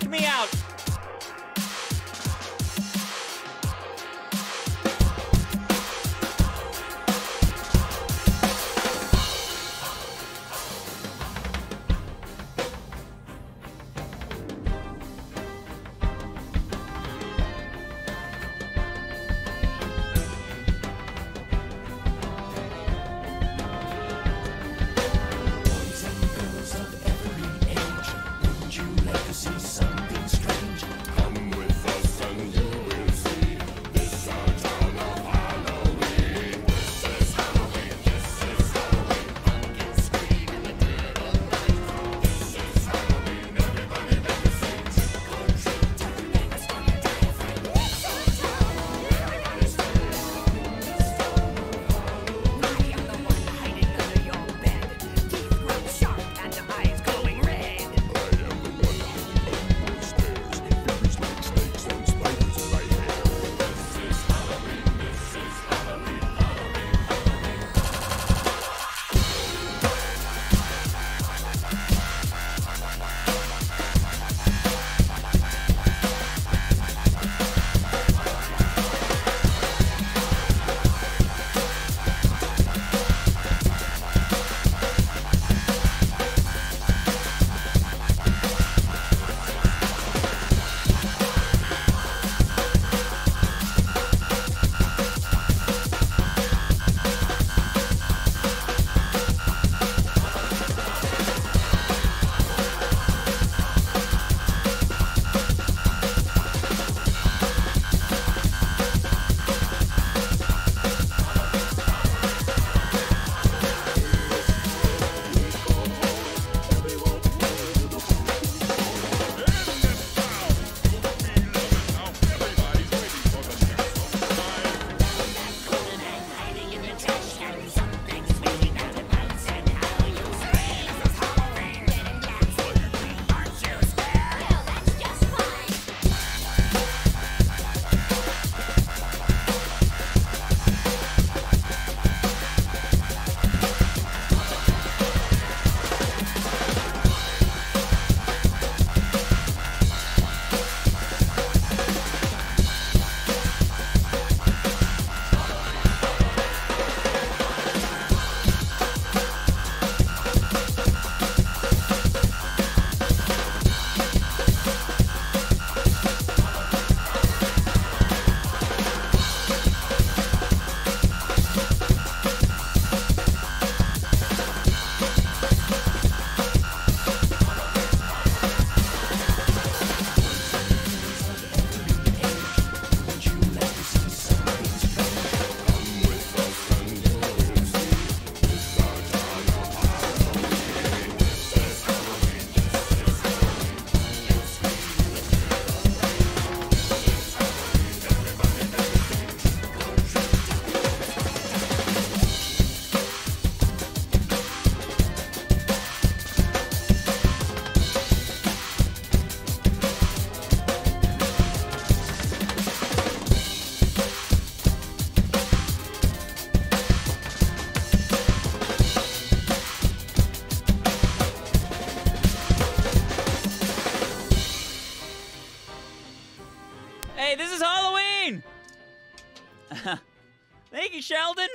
check me out. Hey, this is Halloween! Thank you, Sheldon!